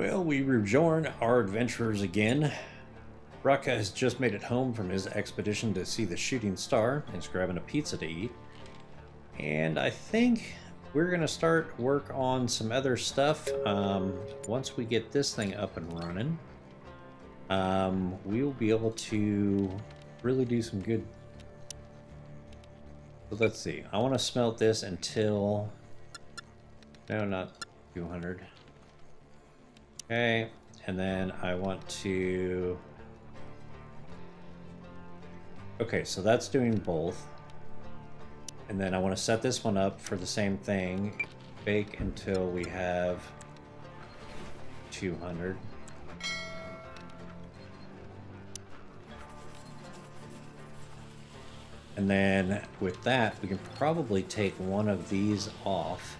Well, we rejoin our adventurers again. Rucka has just made it home from his expedition to see the shooting star and is grabbing a pizza to eat. And I think we're going to start work on some other stuff um, once we get this thing up and running. Um, we will be able to really do some good. So let's see. I want to smelt this until... No, not 200. Okay, and then I want to... Okay, so that's doing both. And then I want to set this one up for the same thing. Bake until we have 200. And then with that, we can probably take one of these off.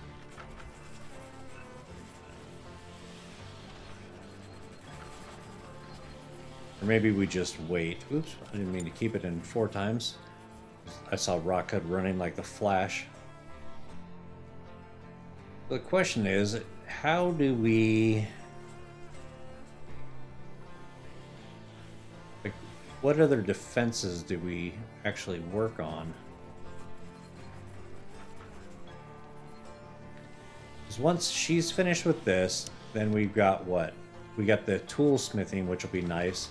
Or maybe we just wait. Oops, I didn't mean to keep it in four times. I saw Rockhood running like the Flash. The question is, how do we... What other defenses do we actually work on? Because once she's finished with this, then we've got what? We got the tool smithing, which will be nice.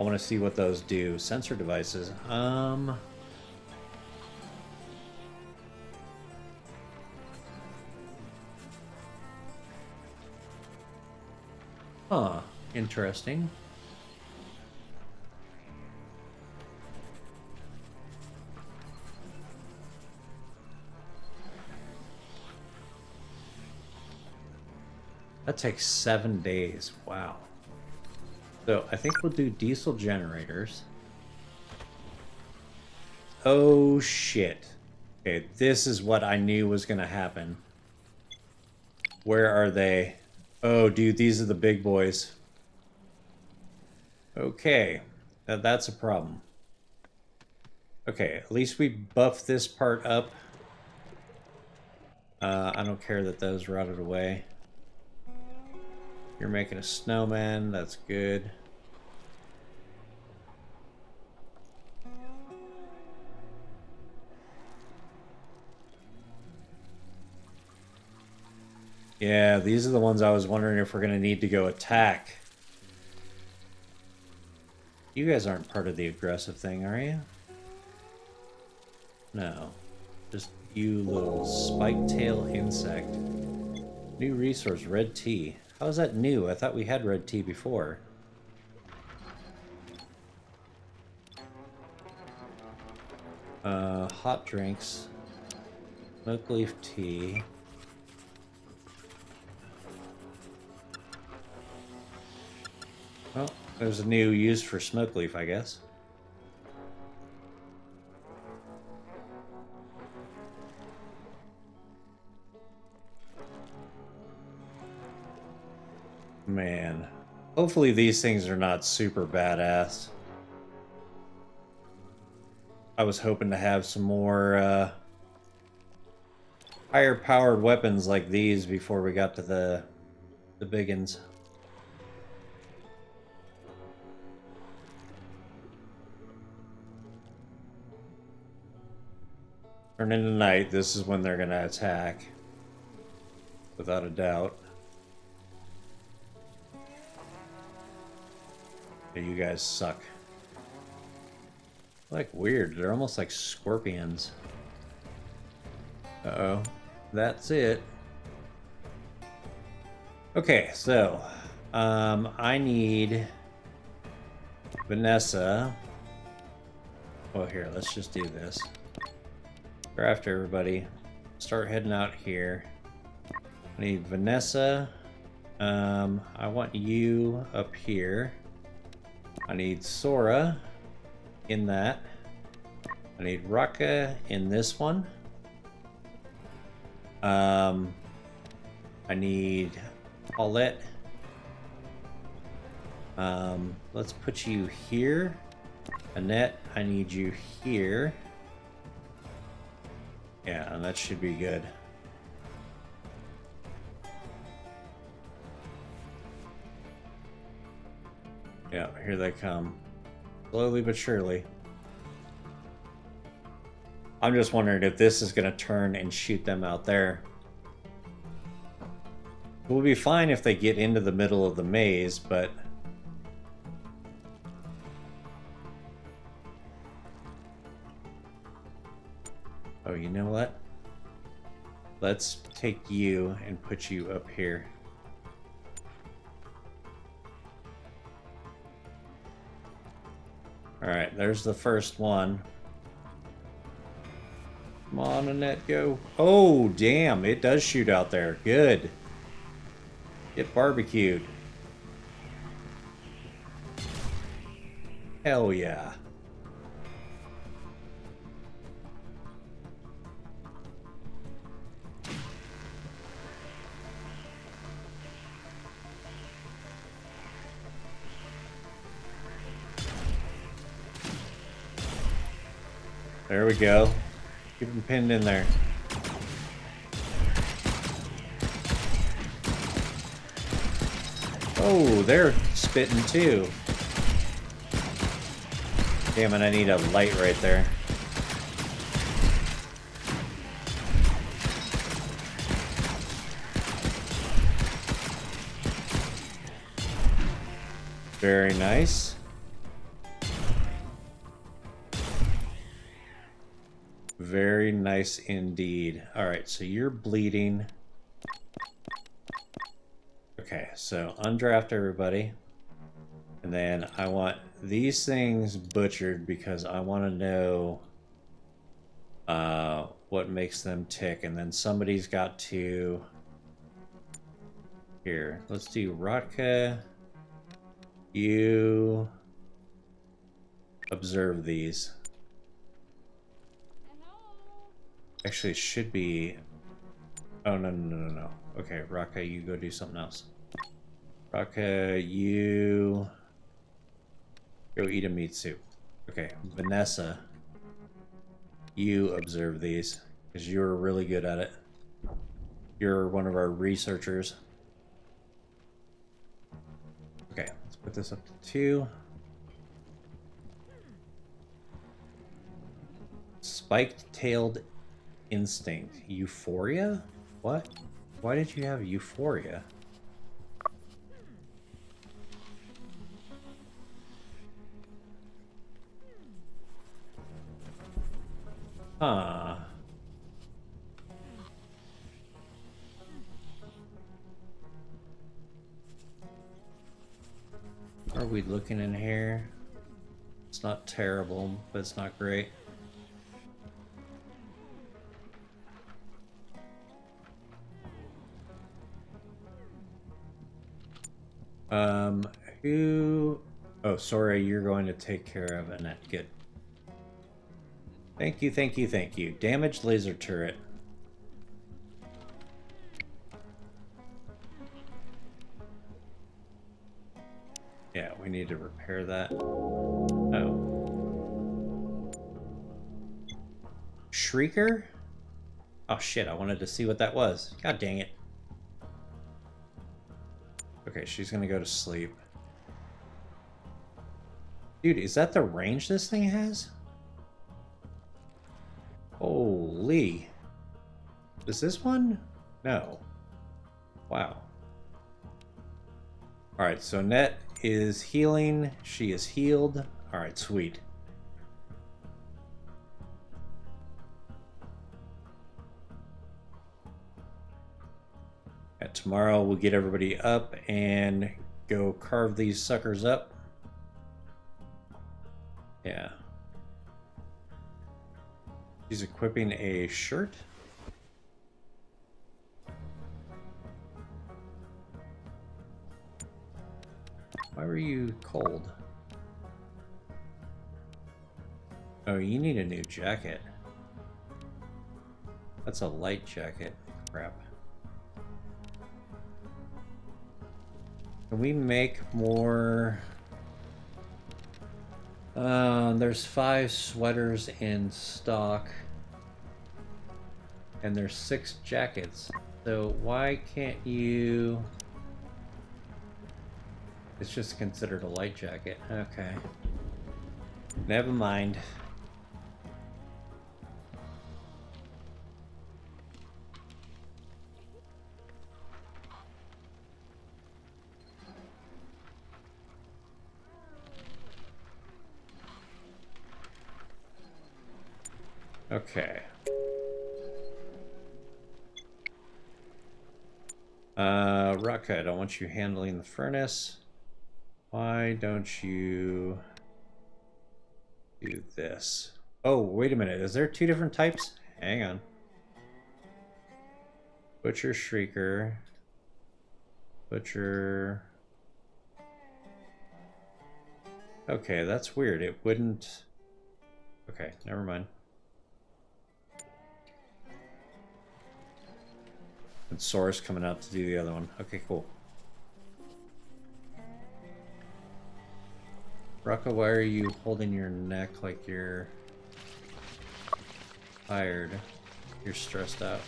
I want to see what those do. Sensor devices. Um... Huh. Interesting. That takes seven days. Wow. So I think we'll do diesel generators. Oh shit. Okay, this is what I knew was to happen. Where are they? Oh, dude, these are the big boys. Okay, that, that's a problem. Okay, at least we buffed this part up. Uh, I don't care that those rotted away. You're making a snowman, that's good. Yeah, these are the ones I was wondering if we're going to need to go attack. You guys aren't part of the aggressive thing, are you? No. Just you little spike-tail insect. New resource, red tea. How is that new? I thought we had red tea before. Uh, hot drinks. Smoke leaf tea. Well, there's a new use for smoke leaf, I guess. Man. Hopefully these things are not super badass. I was hoping to have some more uh, higher powered weapons like these before we got to the the biggins. Turn into night, this is when they're to attack. Without a doubt. You guys suck. Like weird, they're almost like scorpions. Uh-oh. That's it. Okay, so um, I need Vanessa. Oh, here, let's just do this. After everybody. Start heading out here. I need Vanessa. Um, I want you up here. I need Sora in that. I need Raka in this one. Um, I need Paulette. Um, let's put you here. Annette, I need you here. Yeah, and that should be good. Yeah, here they come. Slowly but surely. I'm just wondering if this is going to turn and shoot them out there. It will be fine if they get into the middle of the maze, but... Oh, you know what? Let's take you and put you up here. There's the first one. Come on, Annette, go. Oh, damn, it does shoot out there. Good. Get barbecued. Hell yeah. There we go. Keep him pinned in there. Oh, they're spitting too. Damn it, I need a light right there. Very nice. Very nice indeed. Alright, so you're bleeding. Okay, so undraft everybody. And then I want these things butchered because I want to know uh, what makes them tick. And then somebody's got to... Here, let's do Rotka. You observe these. Actually, it should be... Oh, no, no, no, no. Okay, Raka, you go do something else. Raka, you... Go eat a meat soup. Okay, Vanessa, you observe these, because you're really good at it. You're one of our researchers. Okay, let's put this up to two. Spiked-tailed instinct. Euphoria? What? Why did you have euphoria? Huh. Are we looking in here? It's not terrible, but it's not great. Um, who... Oh, sorry, you're going to take care of Annette. Good. Thank you, thank you, thank you. Damaged laser turret. Yeah, we need to repair that. Oh. Shrieker? Oh shit, I wanted to see what that was. God dang it. Okay, she's gonna go to sleep. Dude, is that the range this thing has? Holy. Is this one? No. Wow. Alright, so Net is healing. She is healed. Alright, sweet. Tomorrow we'll get everybody up and go carve these suckers up. Yeah. He's equipping a shirt. Why were you cold? Oh, you need a new jacket. That's a light jacket. Crap. Can we make more... Uh, there's five sweaters in stock. And there's six jackets. So why can't you... It's just considered a light jacket. Okay. Never mind. Okay. Uh, Rucka, I don't want you handling the furnace. Why don't you do this? Oh, wait a minute. Is there two different types? Hang on. Butcher Shrieker. Butcher... Okay, that's weird. It wouldn't... Okay, never mind. And Sora's coming out to do the other one. Okay, cool. Rucka, why are you holding your neck like you're tired? You're stressed out.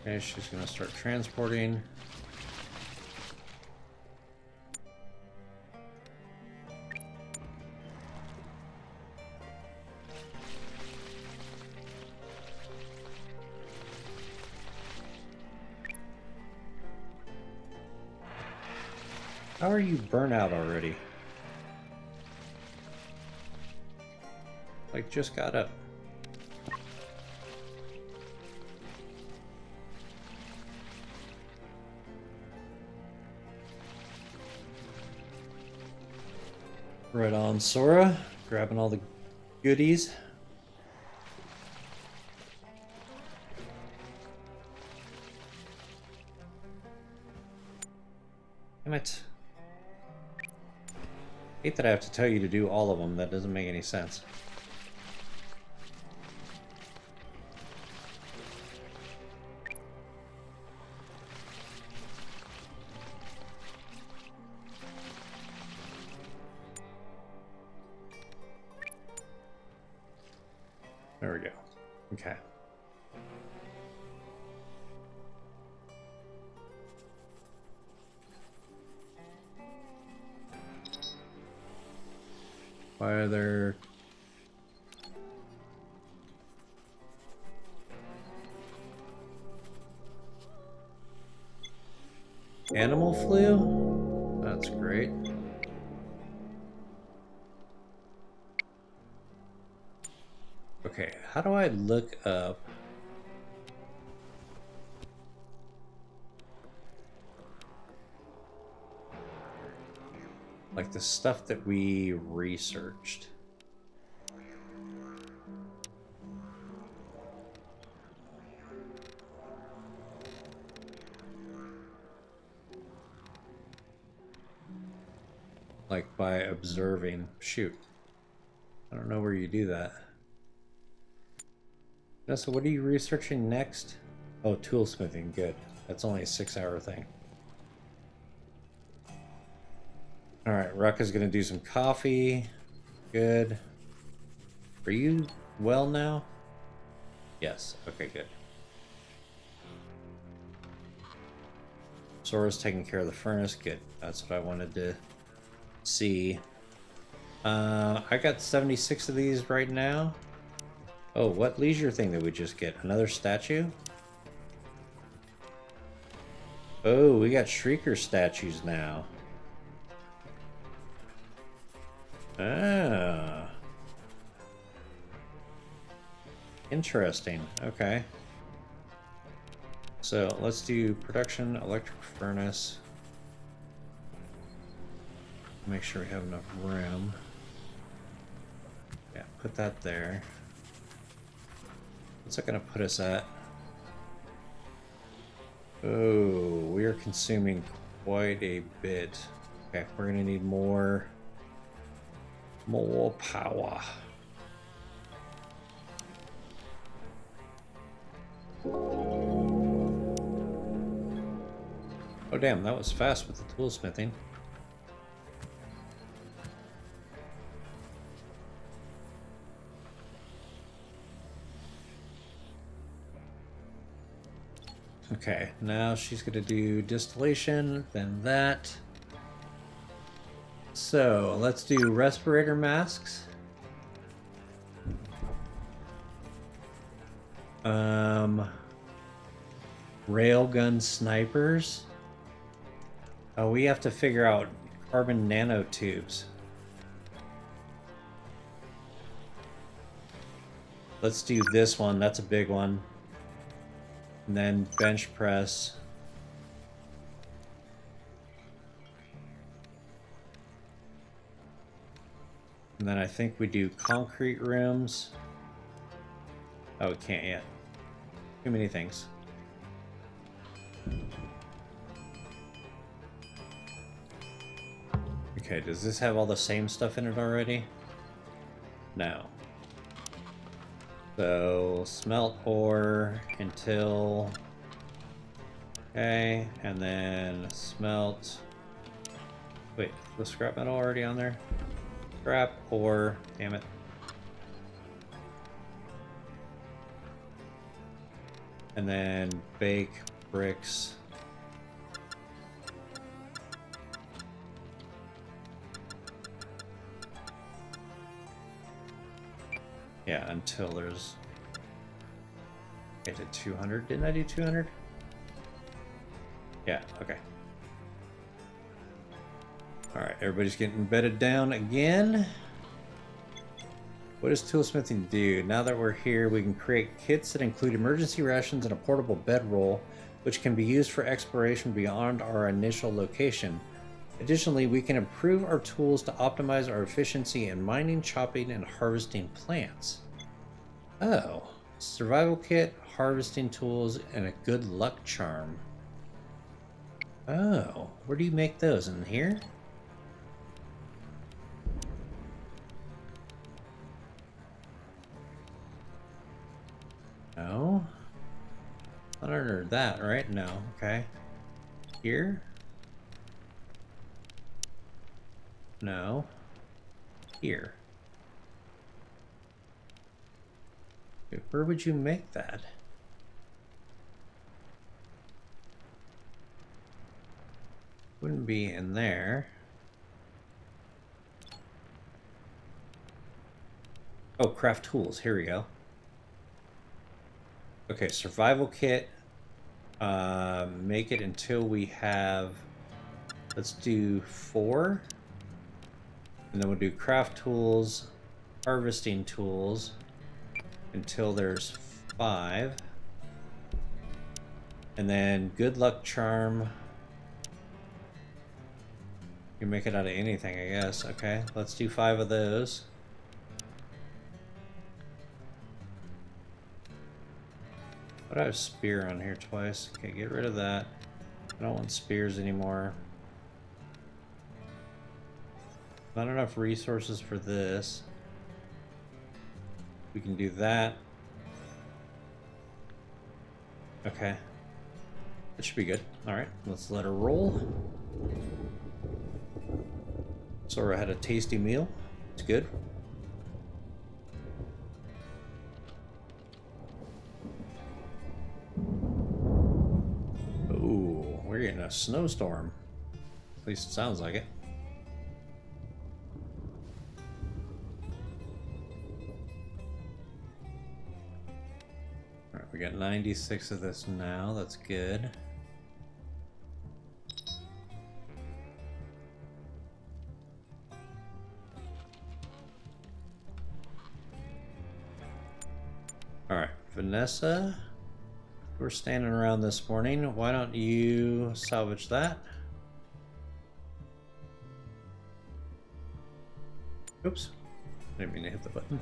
Okay, she's gonna start transporting. How are you burnt out already? Like, just got up. Right on, Sora. Grabbing all the goodies. That I have to tell you to do all of them. That doesn't make any sense. Why are there... Animal flu? That's great. Okay, how do I look up... the stuff that we researched. Like by observing. Shoot. I don't know where you do that. So what are you researching next? Oh, toolsmithing. Good. That's only a six hour thing. All right, Rucka's gonna do some coffee. Good. Are you well now? Yes. Okay, good. Sora's taking care of the furnace. Good. That's what I wanted to see. Uh, I got 76 of these right now. Oh, what leisure thing did we just get? Another statue? Oh, we got Shrieker statues now. Ah. Interesting. Okay. So let's do production electric furnace. Make sure we have enough room. Yeah, put that there. What's that going to put us at? Oh, we are consuming quite a bit. Okay, we're going to need more more power. Oh damn, that was fast with the toolsmithing. Okay, now she's going to do distillation, then that. So let's do respirator masks. Um, railgun snipers. Oh, we have to figure out carbon nanotubes. Let's do this one. That's a big one. And then bench press. And then I think we do concrete rooms. Oh, we can't yet. Too many things. Okay, does this have all the same stuff in it already? No. So, smelt ore until... Okay, and then smelt... Wait, the scrap metal already on there? Scrap ore, damn it. And then bake bricks. Yeah, until there's... I did 200. Didn't I do 200? Yeah, okay. Alright, everybody's getting bedded down again. What does toolsmithing do? Now that we're here, we can create kits that include emergency rations and a portable bedroll, which can be used for exploration beyond our initial location. Additionally, we can improve our tools to optimize our efficiency in mining, chopping, and harvesting plants. Oh, survival kit, harvesting tools, and a good luck charm. Oh, where do you make those? In here? No. Not under that, right? No. Okay. Here? No. Here. Where would you make that? Wouldn't be in there. Oh, craft tools. Here we go. Okay, survival kit. Uh, make it until we have... Let's do four. And then we'll do craft tools, harvesting tools, until there's five. And then good luck charm. You make it out of anything, I guess. Okay, let's do five of those. But I have spear on here twice. Okay, get rid of that. I don't want spears anymore. Not enough resources for this. We can do that. Okay. That should be good. Alright, let's let her roll. Sora had a tasty meal. It's good. A snowstorm. At least it sounds like it. We got 96 of this now, that's good. Alright, Vanessa, we're standing around this morning. Why don't you salvage that? Oops, I didn't mean to hit the button.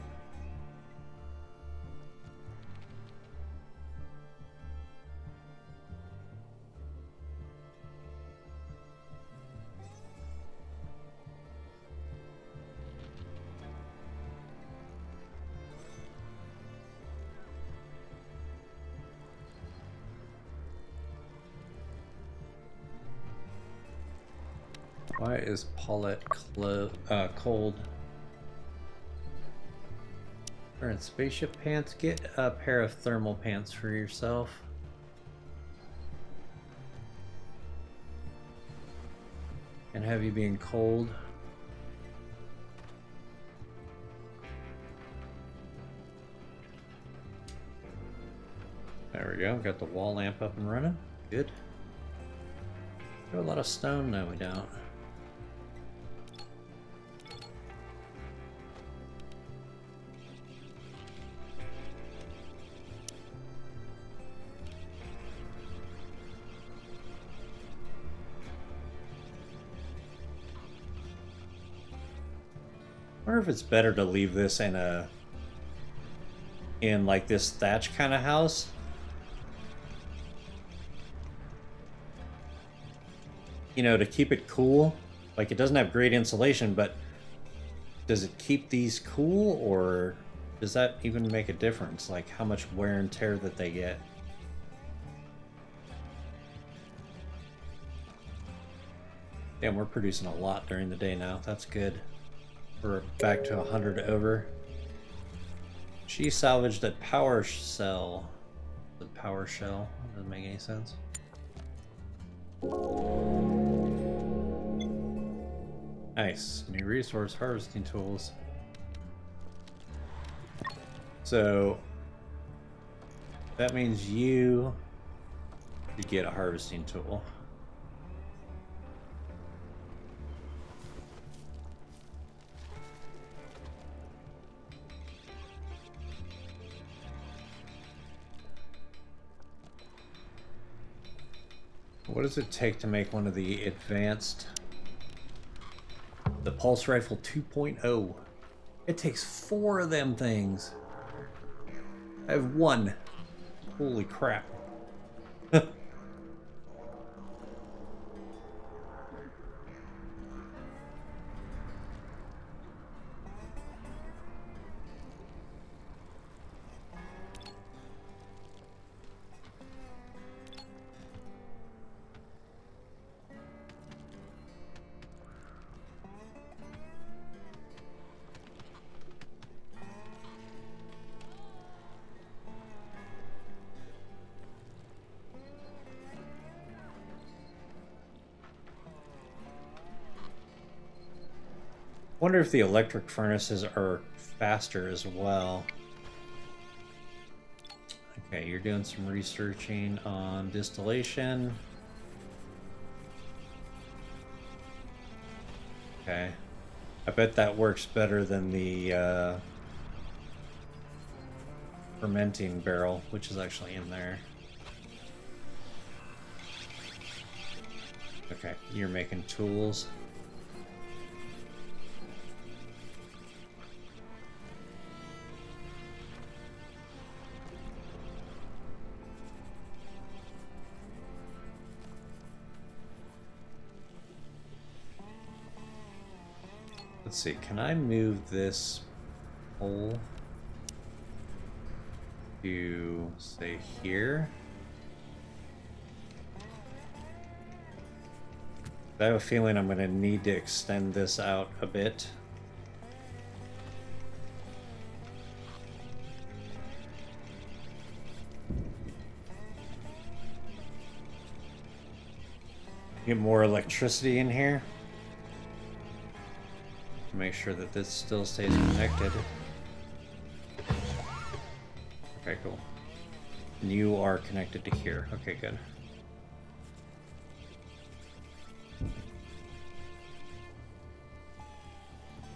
is Paulette uh, cold? Or in spaceship pants, get a pair of thermal pants for yourself. And have you being cold? There we go, got the wall lamp up and running. Good. Got a lot of stone, no we don't. Wonder if it's better to leave this in a in like this thatch kind of house you know, to keep it cool. Like it doesn't have great insulation, but does it keep these cool or does that even make a difference? Like how much wear and tear that they get? Damn, we're producing a lot during the day now. That's good. We're back to 100 over. She salvaged a power cell. The power shell. Doesn't make any sense. Nice. New resource harvesting tools. So that means you you get a harvesting tool. What does it take to make one of the advanced the Pulse Rifle 2.0. It takes four of them things. I have one. Holy crap. if the electric furnaces are faster as well. Okay, you're doing some researching on distillation. Okay. I bet that works better than the uh, fermenting barrel, which is actually in there. Okay, you're making tools. See, can I move this hole to, say, here? I have a feeling I'm going to need to extend this out a bit. Get more electricity in here make sure that this still stays connected. Okay, cool. And you are connected to here. Okay, good.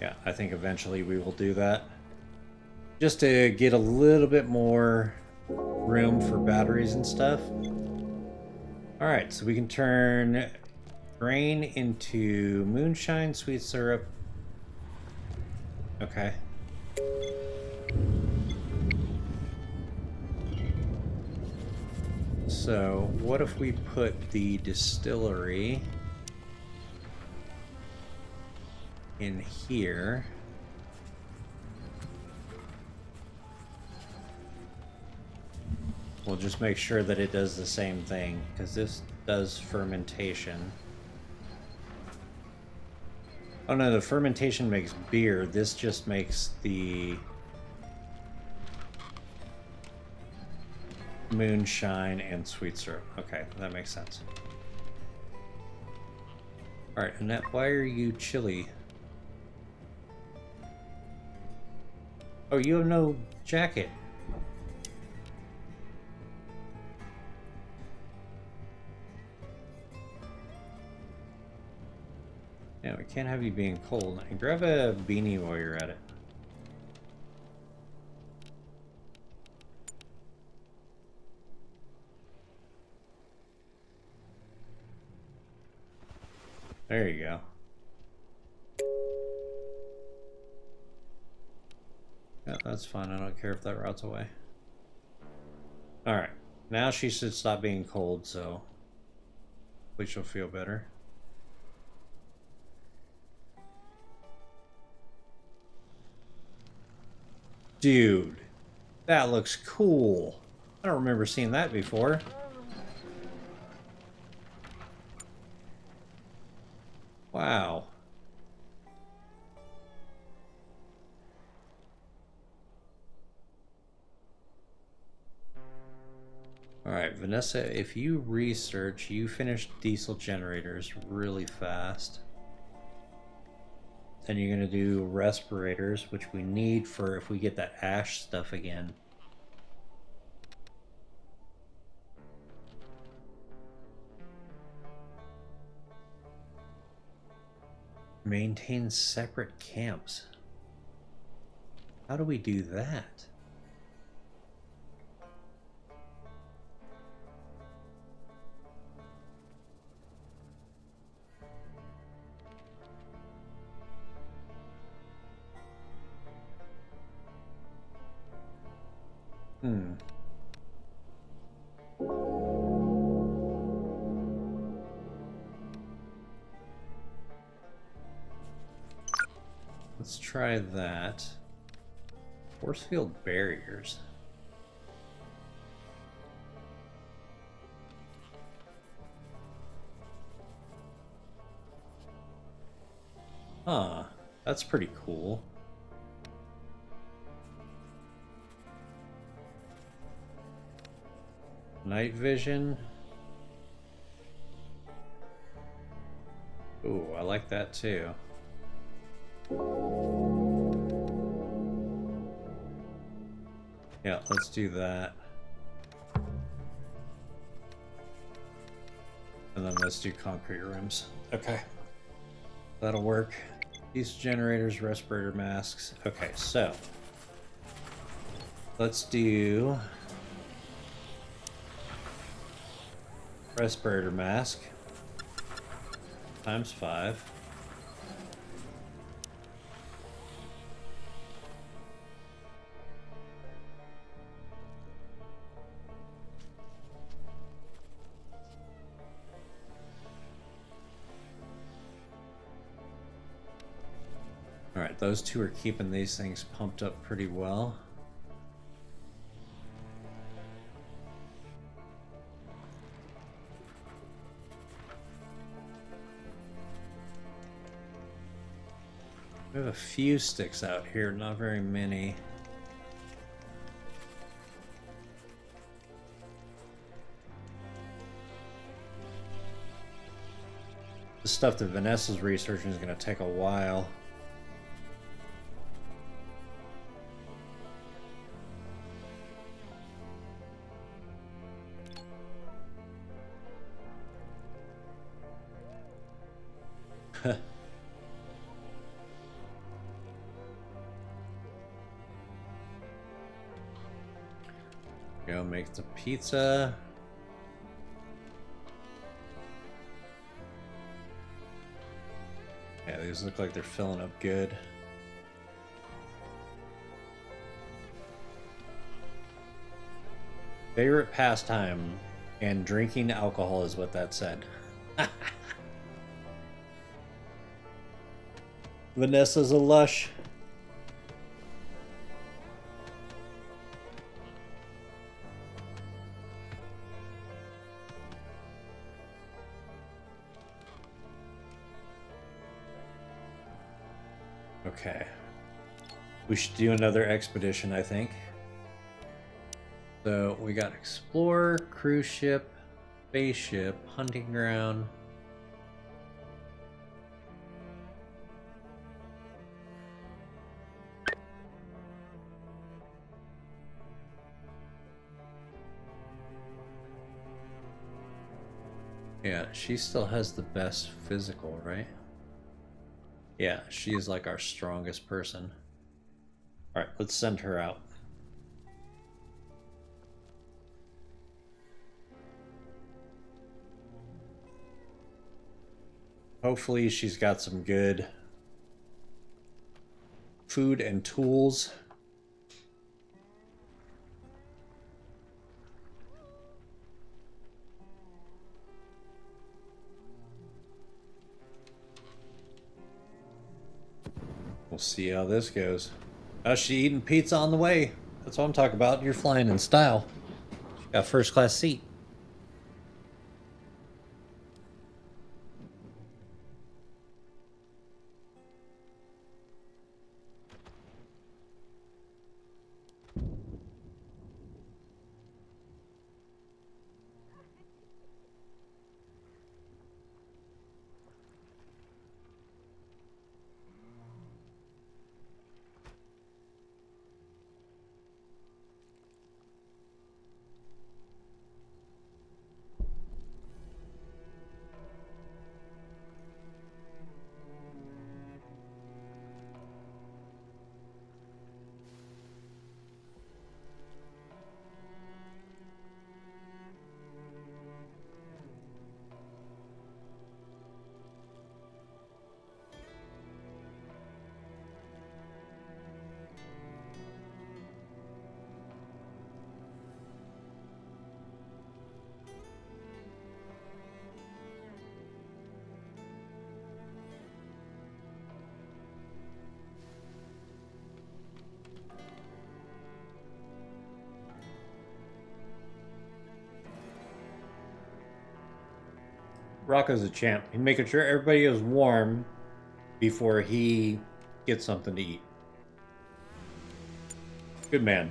Yeah, I think eventually we will do that. Just to get a little bit more room for batteries and stuff. Alright, so we can turn grain into moonshine, sweet syrup, Okay. So, what if we put the distillery in here? We'll just make sure that it does the same thing, because this does fermentation. Oh no, the fermentation makes beer. This just makes the moonshine and sweet syrup. Okay, that makes sense. Alright, Annette, why are you chilly? Oh, you have no jacket. Yeah, we can't have you being cold. Grab a beanie while you're at it. There you go. Yeah, that's fine. I don't care if that routes away. Alright. Now she should stop being cold, so... Least she'll feel better. Dude. That looks cool. I don't remember seeing that before. Wow. Alright, Vanessa, if you research, you finish diesel generators really fast. Then you're going to do respirators, which we need for if we get that ash stuff again. Maintain separate camps. How do we do that? Try that. Force field barriers. Huh, that's pretty cool. Night vision. Ooh, I like that too. Yeah, let's do that. And then let's do concrete rims. Okay. That'll work. These generators, respirator masks. Okay, so let's do respirator mask times five. Those two are keeping these things pumped up pretty well. We have a few sticks out here, not very many. The stuff that Vanessa's researching is going to take a while. Pizza. Yeah, these look like they're filling up good. Favorite pastime and drinking alcohol is what that said. Vanessa's a lush. We should do another expedition, I think. So we got explore, cruise ship, spaceship, hunting ground. Yeah, she still has the best physical, right? Yeah, she is like our strongest person. Alright, let's send her out. Hopefully she's got some good food and tools. We'll see how this goes. How's she eating pizza on the way? That's what I'm talking about. You're flying in style. She got first class seat. Rocco's a champ. He's making sure everybody is warm before he gets something to eat. Good man.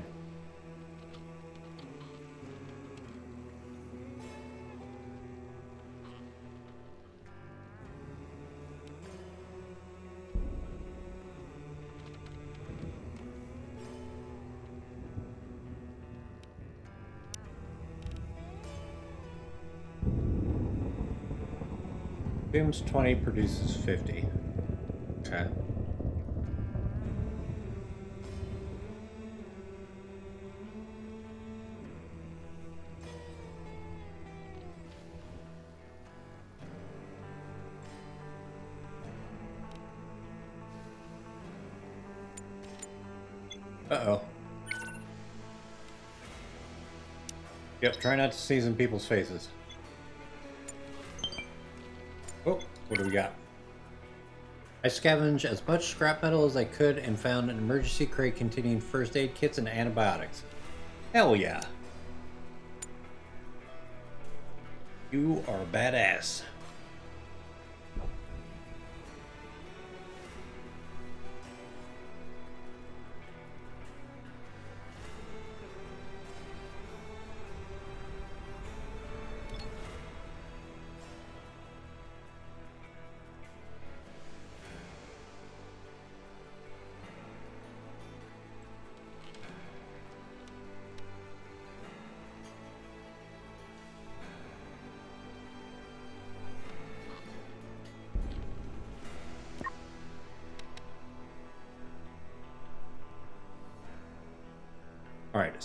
Consumes 20, produces 50. Okay. Uh-oh. Yep, try not to season people's faces. I scavenged as much scrap metal as I could and found an emergency crate containing first aid kits and antibiotics. Hell yeah. You are a badass.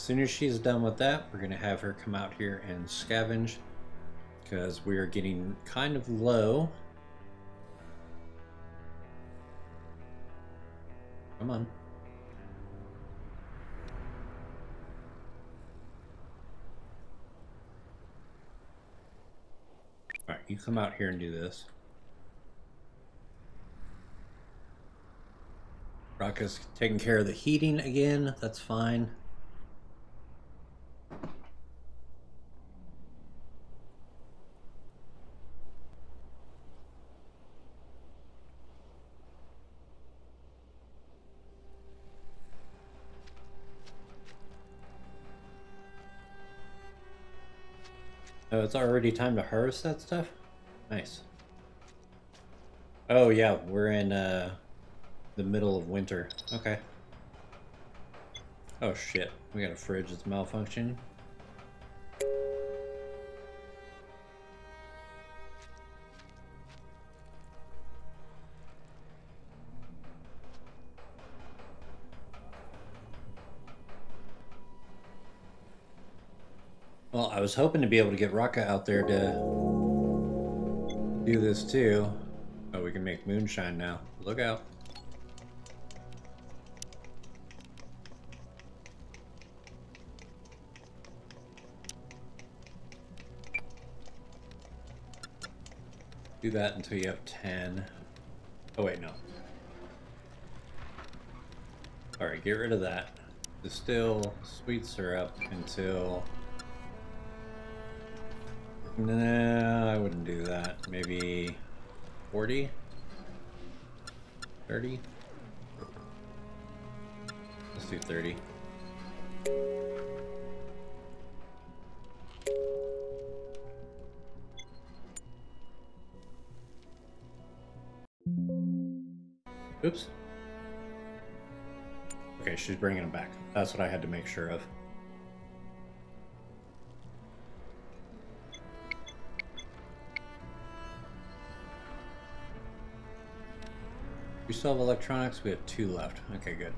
Soon as she's done with that, we're going to have her come out here and scavenge because we are getting kind of low. Come on. Alright, you come out here and do this. Rocco's taking care of the heating again, that's fine. Oh, it's already time to harvest that stuff? Nice. Oh yeah, we're in uh, the middle of winter. Okay. Oh shit, we got a fridge that's malfunctioning. Was hoping to be able to get Rucka out there to do this too. Oh, we can make moonshine now. Look out. Do that until you have 10. Oh wait, no. Alright, get rid of that. Distill sweet syrup until... No, I wouldn't do that. Maybe 40? 30? Let's do 30. Oops. Okay, she's bringing him back. That's what I had to make sure of. We still have electronics? We have two left. Okay, good.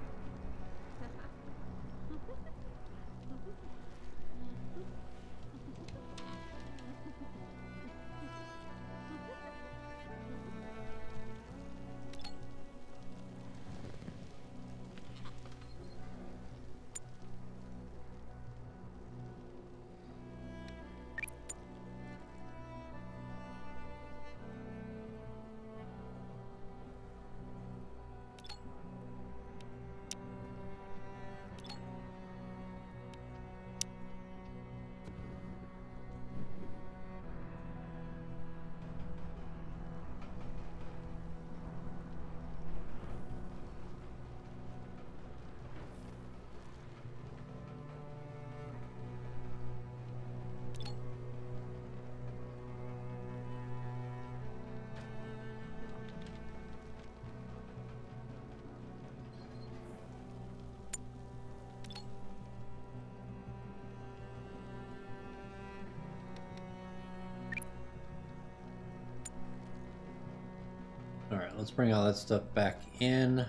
Alright, let's bring all that stuff back in.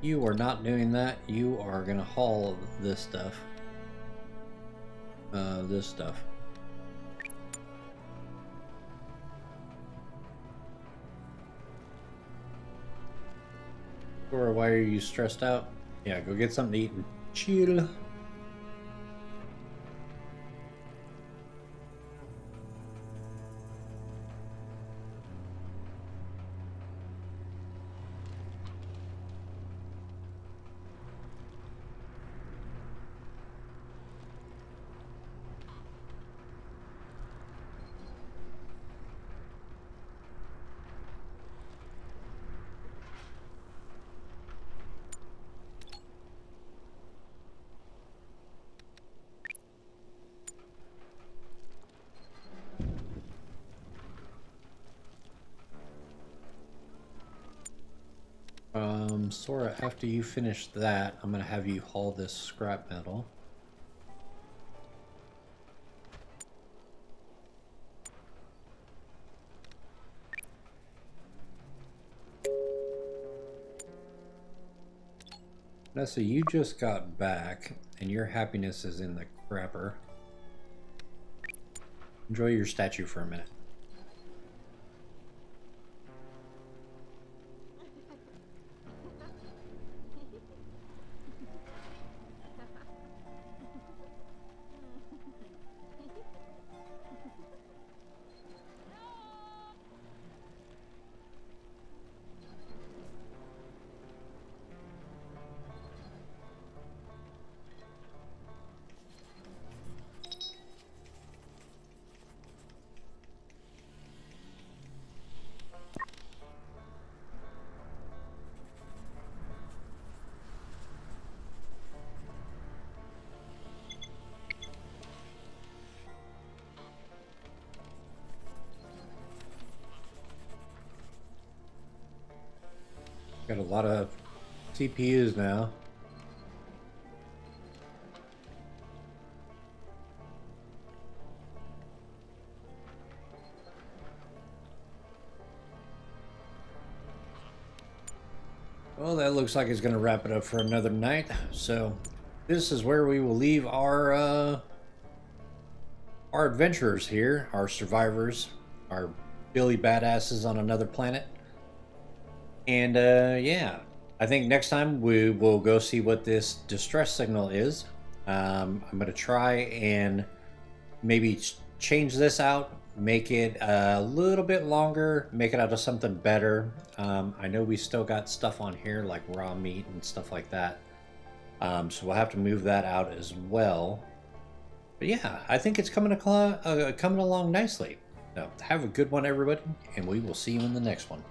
You are not doing that. You are going to haul this stuff. Uh, this stuff. Or why are you stressed out? Yeah, go get something to eat and chill. Sora, after you finish that, I'm gonna have you haul this scrap metal. Nessa, you just got back, and your happiness is in the crapper. Enjoy your statue for a minute. Got a lot of CPUs now. Well, that looks like it's going to wrap it up for another night. So, this is where we will leave our uh, our adventurers here, our survivors, our Billy badasses on another planet. And uh, yeah, I think next time we will go see what this distress signal is. Um, I'm going to try and maybe change this out, make it a little bit longer, make it out of something better. Um, I know we still got stuff on here like raw meat and stuff like that. Um, so we'll have to move that out as well. But yeah, I think it's coming, uh, coming along nicely. So have a good one, everybody, and we will see you in the next one.